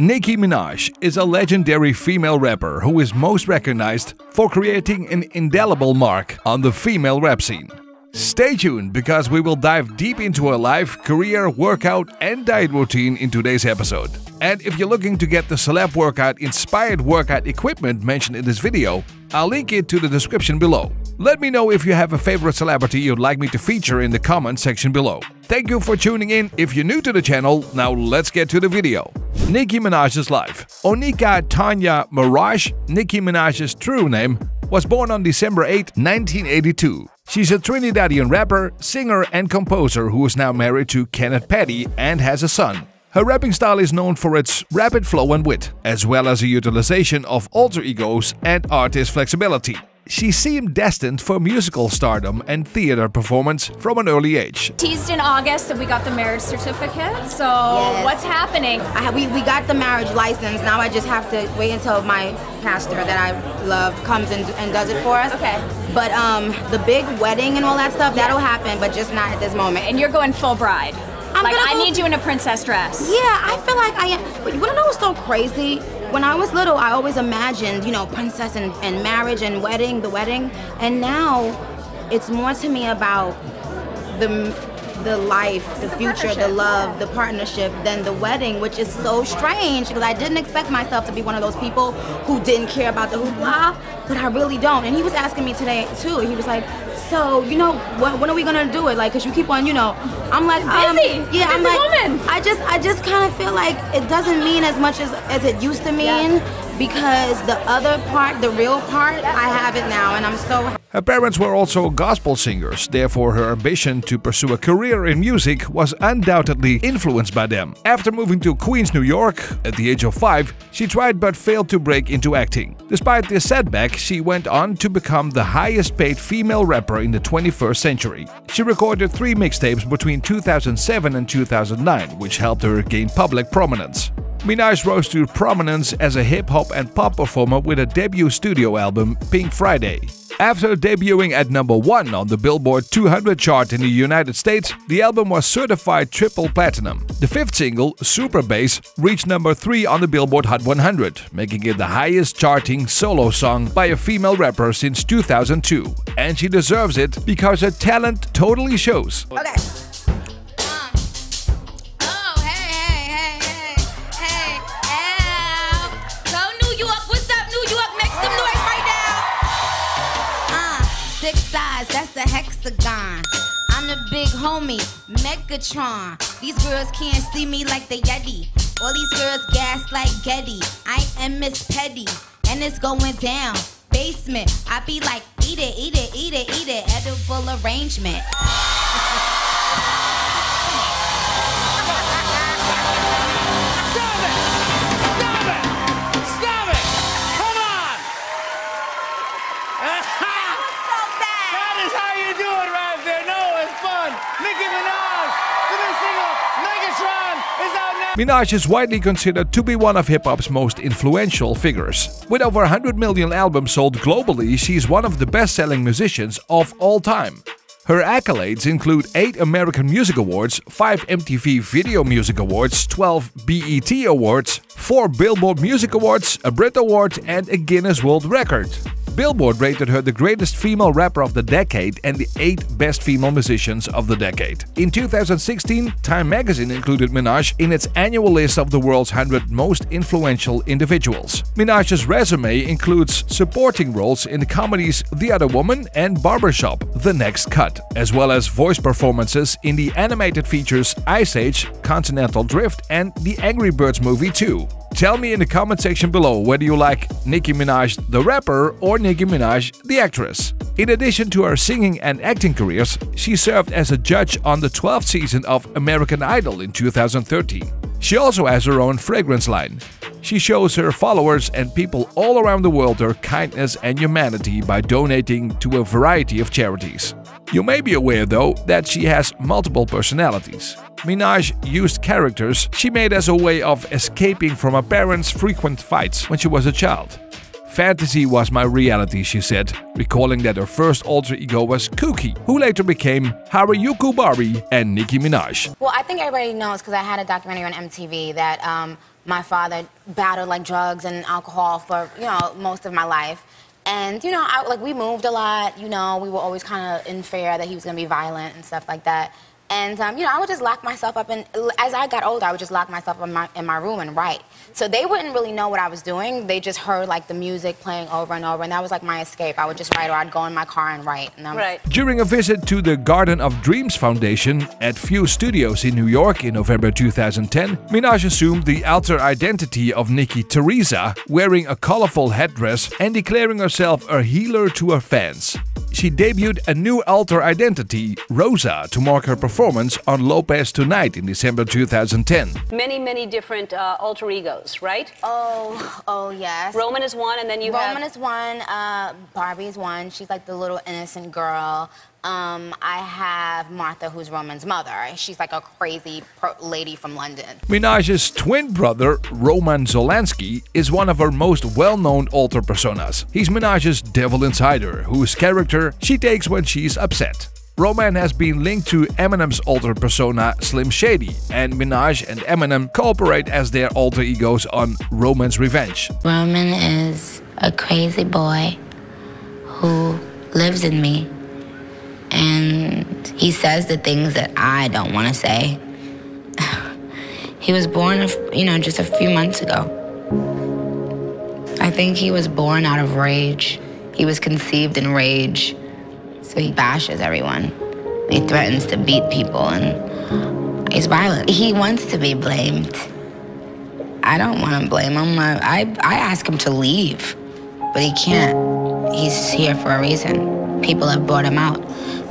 Nicki Minaj is a legendary female rapper who is most recognized for creating an indelible mark on the female rap scene. Stay tuned because we will dive deep into her life, career, workout, and diet routine in today's episode. And if you're looking to get the celeb workout inspired workout equipment mentioned in this video, I'll link it to the description below. Let me know if you have a favorite celebrity you'd like me to feature in the comment section below. Thank you for tuning in. If you're new to the channel, now let's get to the video. Nicki Minaj's life. Onika Tanya Maraj, Nicki Minaj's true name, was born on December 8, 1982. She's a Trinidadian rapper, singer, and composer who is now married to Kenneth Petty and has a son. Her rapping style is known for its rapid flow and wit, as well as a utilization of alter egos and artist flexibility she seemed destined for musical stardom and theater performance from an early age. Teased in August that we got the marriage certificate. So yes. what's happening? Have, we, we got the marriage license. Now I just have to wait until my pastor that I love comes and, and does it for us. Okay. But um, the big wedding and all that stuff, yeah. that'll happen, but just not at this moment. And you're going full bride. I'm like, I go, need you in a princess dress. Yeah, I feel like I am. But you wanna know what's so crazy? When I was little, I always imagined, you know, princess and, and marriage and wedding, the wedding. And now it's more to me about the the life, the, the future, the love, the partnership than the wedding, which is so strange because I didn't expect myself to be one of those people who didn't care about the hoopla, but I really don't. And he was asking me today too. He was like, so you know what, when are we gonna do it like because you keep on you know i'm like um, busy yeah i'm like woman. i just i just kind of feel like it doesn't mean as much as as it used to mean yeah because the other part, the real part, I have it now, and I'm so her parents were also gospel singers, therefore her ambition to pursue a career in music was undoubtedly influenced by them. After moving to Queens, New York, at the age of 5, she tried but failed to break into acting. Despite this setback, she went on to become the highest paid female rapper in the 21st century. She recorded three mixtapes between 2007 and 2009, which helped her gain public prominence. Minaj rose to prominence as a hip-hop and pop performer with a debut studio album, Pink Friday. After debuting at number 1 on the Billboard 200 chart in the United States, the album was certified triple platinum. The fifth single, Super Bass, reached number 3 on the Billboard Hot 100, making it the highest charting solo song by a female rapper since 2002. And she deserves it because her talent totally shows. Okay. Hexagon. I'm the big homie, Megatron. These girls can't see me like the Yeti. All these girls gas like Getty. I am Miss Petty, and it's going down. Basement, I be like, eat it, eat it, eat it, eat it. Edible arrangement. Minaj is widely considered to be one of hip hop's most influential figures. With over 100 million albums sold globally, she's one of the best selling musicians of all time. Her accolades include 8 American Music Awards, 5 MTV Video Music Awards, 12 BET Awards, 4 Billboard Music Awards, a Brit Award, and a Guinness World Record. Billboard rated her the greatest female rapper of the decade and the 8 best female musicians of the decade. In 2016, Time magazine included Minaj in its annual list of the world's 100 most influential individuals. Minaj's resume includes supporting roles in the comedies The Other Woman and Barbershop The Next Cut, as well as voice performances in the animated features Ice Age, Continental Drift and the Angry Birds movie 2. Tell me in the comment section below whether you like Nicki Minaj the rapper or Nicki Minaj the actress. In addition to her singing and acting careers, she served as a judge on the 12th season of American Idol in 2013. She also has her own fragrance line. She shows her followers and people all around the world her kindness and humanity by donating to a variety of charities. You may be aware though that she has multiple personalities. Minaj used characters she made as a way of escaping from her parents' frequent fights when she was a child. Fantasy was my reality, she said, recalling that her first alter ego was Cookie, who later became Harajuku Barbie and Nicki Minaj. Well, I think everybody knows because I had a documentary on MTV that um, my father battled like drugs and alcohol for you know most of my life. And you know, I, like we moved a lot. You know, we were always kind of in fear that he was gonna be violent and stuff like that. And um, you know, I would just lock myself up, and as I got older, I would just lock myself in my in my room and write. So they wouldn't really know what I was doing. They just heard like the music playing over and over, and that was like my escape. I would just write, or I'd go in my car and write. And right. During a visit to the Garden of Dreams Foundation at Fuse Studios in New York in November 2010, Minaj assumed the alter identity of Nicki Teresa, wearing a colorful headdress and declaring herself a healer to her fans she debuted a new alter identity, Rosa, to mark her performance on Lopez Tonight in December 2010. Many, many different uh, alter egos, right? Oh, oh yes. Roman is one, and then you Roman have... Roman is one, uh, Barbie is one. She's like the little innocent girl. Um, I have Martha, who's Roman's mother. She's like a crazy lady from London. Minaj's twin brother, Roman Zolanski, is one of her most well-known alter personas. He's Minaj's devil insider, whose character she takes when she's upset. Roman has been linked to Eminem's alter persona Slim Shady, and Minaj and Eminem cooperate as their alter egos on Roman's Revenge. Roman is a crazy boy who lives in me and he says the things that I don't want to say. he was born, you know, just a few months ago. I think he was born out of rage. He was conceived in rage. So he bashes everyone. He threatens to beat people and he's violent. He wants to be blamed. I don't want to blame him. I, I, I ask him to leave, but he can't. He's here for a reason. People have brought him out.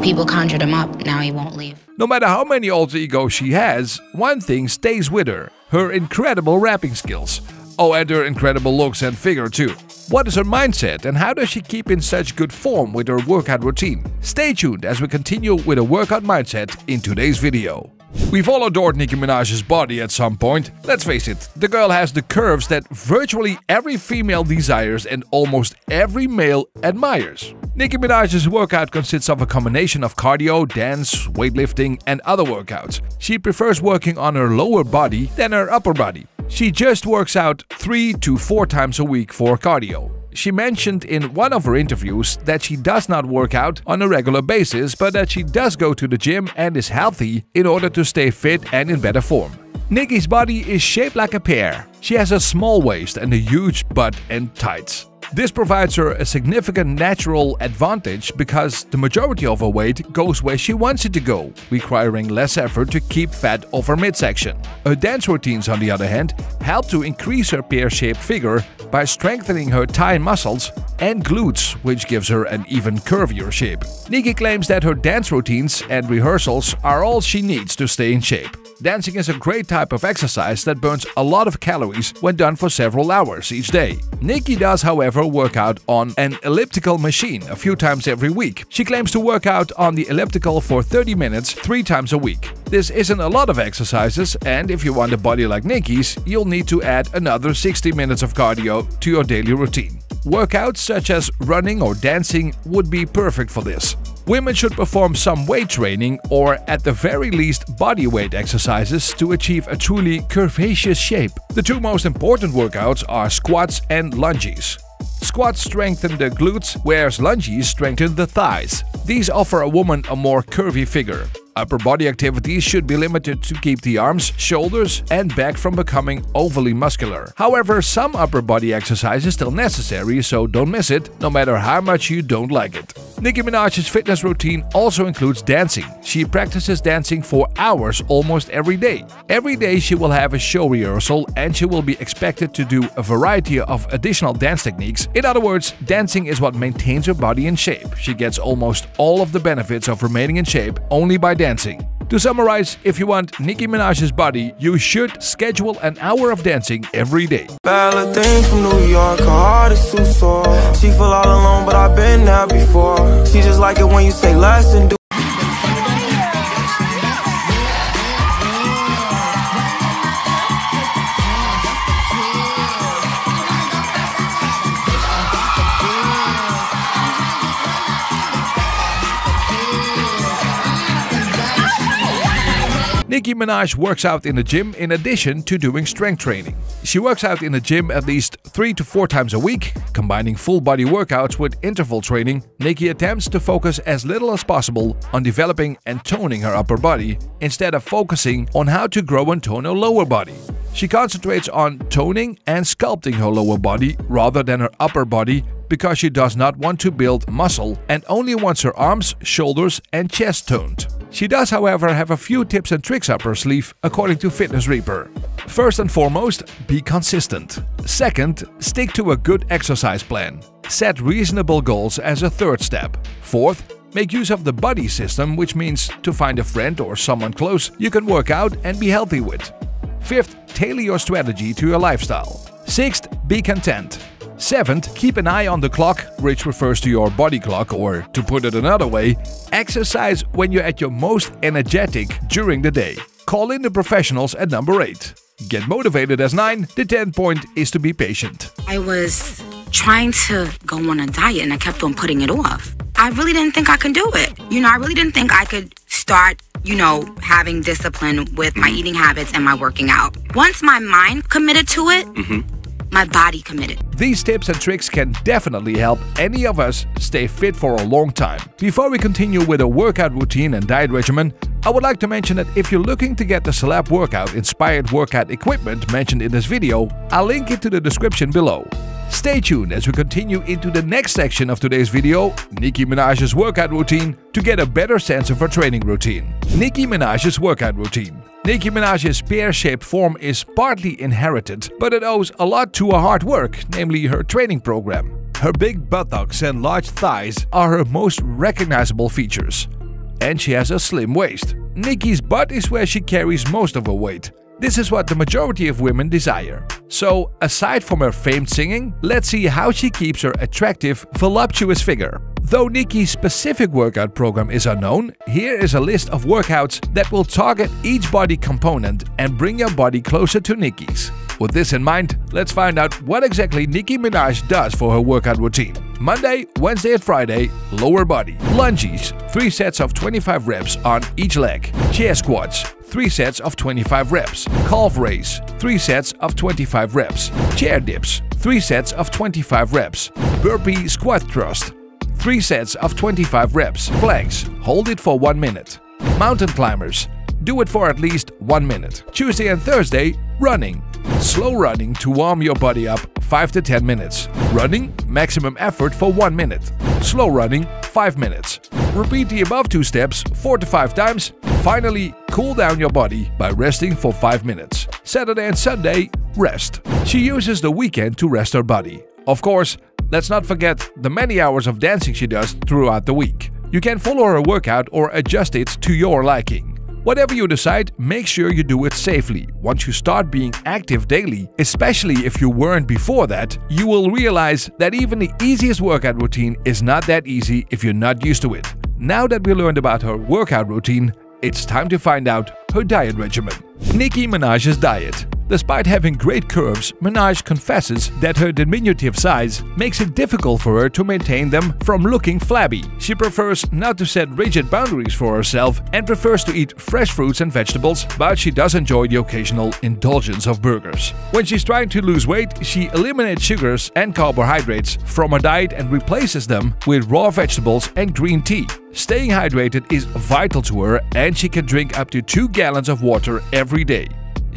People conjured him up, now he won't leave. No matter how many alter egos she has, one thing stays with her her incredible rapping skills. Oh, and her incredible looks and figure, too. What is her mindset and how does she keep in such good form with her workout routine? Stay tuned as we continue with a workout mindset in today's video. We've all adored Nicki Minaj's body at some point. Let's face it, the girl has the curves that virtually every female desires and almost every male admires. Nicki Minaj's workout consists of a combination of cardio, dance, weightlifting and other workouts. She prefers working on her lower body than her upper body. She just works out 3 to 4 times a week for cardio. She mentioned in one of her interviews that she does not work out on a regular basis, but that she does go to the gym and is healthy in order to stay fit and in better form. Nicki's body is shaped like a pear. She has a small waist and a huge butt and tights. This provides her a significant natural advantage because the majority of her weight goes where she wants it to go, requiring less effort to keep fat off her midsection. Her dance routines, on the other hand, help to increase her pear-shaped figure by strengthening her thigh muscles and glutes, which gives her an even curvier shape. Nicki claims that her dance routines and rehearsals are all she needs to stay in shape. Dancing is a great type of exercise that burns a lot of calories when done for several hours each day. Nicki does, however, work out on an elliptical machine a few times every week. She claims to work out on the elliptical for 30 minutes three times a week. This isn't a lot of exercises, and if you want a body like Nicki's, you'll need to add another 60 minutes of cardio to your daily routine. Workouts such as running or dancing would be perfect for this. Women should perform some weight training or at the very least body weight exercises to achieve a truly curvaceous shape. The two most important workouts are squats and lunges. Squats strengthen the glutes, whereas lunges strengthen the thighs. These offer a woman a more curvy figure. Upper body activities should be limited to keep the arms, shoulders and back from becoming overly muscular. However, some upper body exercise is still necessary, so don't miss it, no matter how much you don't like it. Nicki Minaj's fitness routine also includes dancing. She practices dancing for hours almost every day. Every day she will have a show rehearsal and she will be expected to do a variety of additional dance techniques. In other words, dancing is what maintains her body in shape. She gets almost all of the benefits of remaining in shape only by dancing dancing. To summarize, if you want Nicki Minaj's body, you should schedule an hour of dancing every day. thing from New York, her heart is too sore. She feel all alone, but I've been there before. She just like it when you say less and do Nicki Minaj works out in the gym in addition to doing strength training. She works out in the gym at least 3 to 4 times a week, combining full body workouts with interval training. Nicki attempts to focus as little as possible on developing and toning her upper body instead of focusing on how to grow and tone her lower body. She concentrates on toning and sculpting her lower body rather than her upper body because she does not want to build muscle and only wants her arms, shoulders and chest toned. She does however have a few tips and tricks up her sleeve according to Fitness Reaper. First and foremost, be consistent. Second, stick to a good exercise plan. Set reasonable goals as a third step. Fourth, make use of the buddy system which means to find a friend or someone close you can work out and be healthy with. Fifth, tailor your strategy to your lifestyle. Sixth, be content. Seventh, keep an eye on the clock, which refers to your body clock, or to put it another way, exercise when you're at your most energetic during the day. Call in the professionals at number 8. Get motivated as 9. The 10th point is to be patient. I was trying to go on a diet and I kept on putting it off. I really didn't think I could do it. You know, I really didn't think I could start, you know, having discipline with my eating habits and my working out. Once my mind committed to it, mm-hmm. My body committed. These tips and tricks can definitely help any of us stay fit for a long time. Before we continue with a workout routine and diet regimen, I would like to mention that if you're looking to get the Celeb Workout inspired workout equipment mentioned in this video, I'll link it to the description below. Stay tuned as we continue into the next section of today's video, Nicki Minaj's workout routine, to get a better sense of her training routine. Nicki Minaj's workout routine. Nicki Minaj's pear-shaped form is partly inherited, but it owes a lot to her hard work, namely her training program. Her big buttocks and large thighs are her most recognizable features. And she has a slim waist. Nicki's butt is where she carries most of her weight. This is what the majority of women desire. So, aside from her famed singing, let's see how she keeps her attractive, voluptuous figure. Though Nicki's specific workout program is unknown, here is a list of workouts that will target each body component and bring your body closer to Nicki's. With this in mind, let's find out what exactly Nicki Minaj does for her workout routine. Monday, Wednesday and Friday, lower body. Lunges, 3 sets of 25 reps on each leg. Chair squats, 3 sets of 25 reps. Calf raise, 3 sets of 25 reps. Chair dips, 3 sets of 25 reps. Burpee squat thrust, 3 sets of 25 reps. Planks, hold it for 1 minute. Mountain climbers, do it for at least 1 minute. Tuesday and Thursday, running. Slow running to warm your body up 5 to 10 minutes. Running, maximum effort for 1 minute. Slow running, 5 minutes. Repeat the above two steps 4 to 5 times. Finally, cool down your body by resting for 5 minutes. Saturday and Sunday, rest. She uses the weekend to rest her body. Of course, let's not forget the many hours of dancing she does throughout the week. You can follow her workout or adjust it to your liking. Whatever you decide, make sure you do it safely. Once you start being active daily, especially if you weren't before that, you will realize that even the easiest workout routine is not that easy if you're not used to it. Now that we learned about her workout routine, it's time to find out her diet regimen. Nicki Minaj's diet. Despite having great curves, Minaj confesses that her diminutive size makes it difficult for her to maintain them from looking flabby. She prefers not to set rigid boundaries for herself and prefers to eat fresh fruits and vegetables, but she does enjoy the occasional indulgence of burgers. When she's trying to lose weight, she eliminates sugars and carbohydrates from her diet and replaces them with raw vegetables and green tea. Staying hydrated is vital to her and she can drink up to 2 gallons of water every day.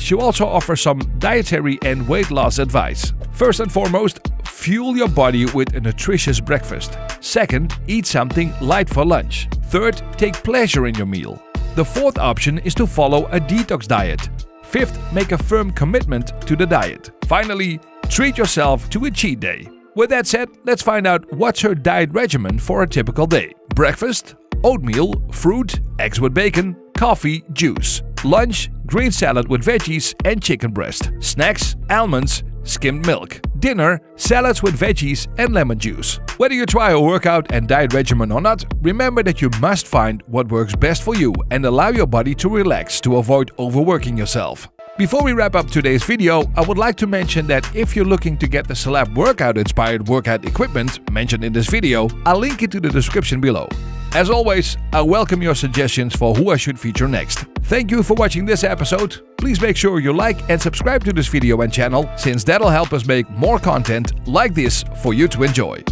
She also offers some dietary and weight loss advice. First and foremost, fuel your body with a nutritious breakfast. Second, eat something light for lunch. Third, take pleasure in your meal. The fourth option is to follow a detox diet. Fifth, make a firm commitment to the diet. Finally, treat yourself to a cheat day. With that said, let's find out what's her diet regimen for a typical day. Breakfast, oatmeal, fruit, eggs with bacon, coffee, juice. Lunch, green salad with veggies and chicken breast. Snacks, almonds, skimmed milk. Dinner, salads with veggies and lemon juice. Whether you try a workout and diet regimen or not, remember that you must find what works best for you and allow your body to relax to avoid overworking yourself. Before we wrap up today's video, I would like to mention that if you're looking to get the Celeb Workout inspired workout equipment mentioned in this video, I'll link it to the description below. As always, I welcome your suggestions for who I should feature next. Thank you for watching this episode. Please make sure you like and subscribe to this video and channel, since that'll help us make more content like this for you to enjoy.